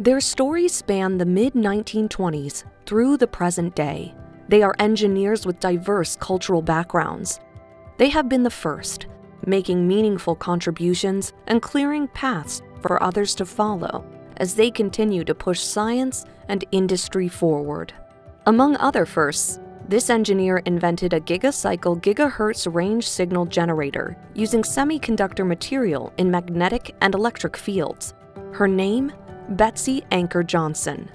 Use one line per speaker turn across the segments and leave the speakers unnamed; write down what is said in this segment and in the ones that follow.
Their stories span the mid 1920s through the present day. They are engineers with diverse cultural backgrounds. They have been the first, making meaningful contributions and clearing paths for others to follow as they continue to push science and industry forward. Among other firsts, this engineer invented a gigacycle gigahertz range signal generator using semiconductor material in magnetic and electric fields. Her name? Betsy Ancker-Johnson.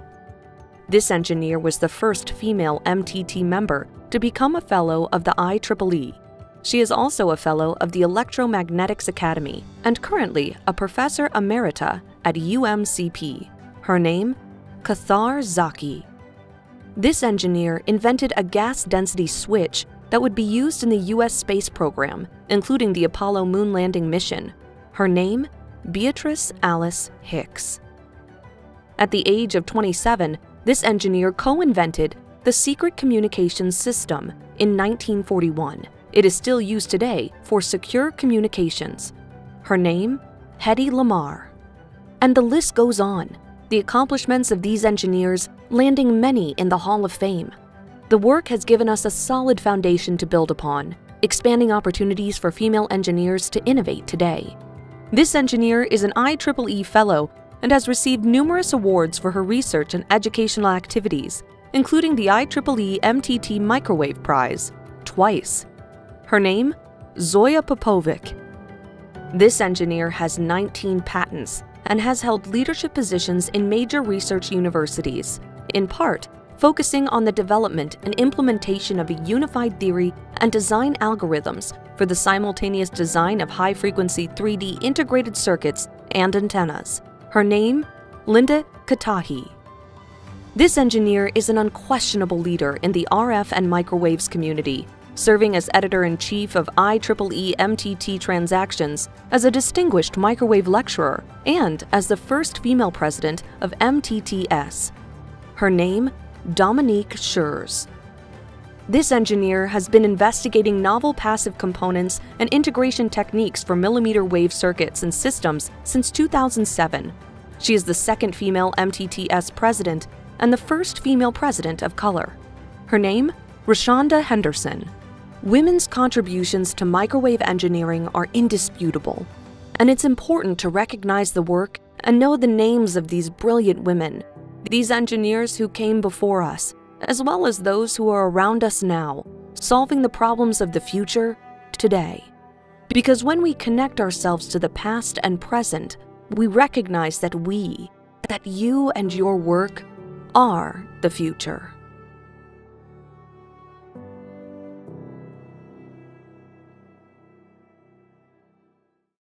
This engineer was the first female MTT member to become a fellow of the IEEE. She is also a fellow of the Electromagnetics Academy and currently a professor emerita at UMCP. Her name? Kawthar Zaki. This engineer invented a gas density switch that would be used in the US space program, including the Apollo moon landing mission. Her name? Beatrice Alice Hicks. At the age of 27, this engineer co invented the Secret Communications System in 1941. It is still used today for secure communications. Her name? Hedy Lamarr. And the list goes on. The accomplishments of these engineers landing many in the Hall of Fame. The work has given us a solid foundation to build upon, expanding opportunities for female engineers to innovate today. This engineer is an IEEE Fellow and has received numerous awards for her research and educational activities, including the IEEE MTT Microwave Prize, twice. Her name? Zoya Popovic. This engineer has 19 patents and has held leadership positions in major research universities, in part focusing on the development and implementation of a unified theory and design algorithms for the simultaneous design of high frequency 3D integrated circuits and antennas. Her name? Linda Katehi. This engineer is an unquestionable leader in the RF and microwaves community, serving as editor in chief of IEEE MTT Transactions, as a distinguished microwave lecturer, and as the first female president of MTTS. Her name? Dominique Schreurs. This engineer has been investigating novel passive components and integration techniques for millimeter wave circuits and systems since 2007. She is the second female MTTS president and the first female president of color. Her name? Rashaunda Henderson. Women's contributions to microwave engineering are indisputable, and it's important to recognize the work and know the names of these brilliant women, these engineers who came before us, as well as those who are around us now, solving the problems of the future today. Because when we connect ourselves to the past and present, we recognize that we, that you and your work, are the future.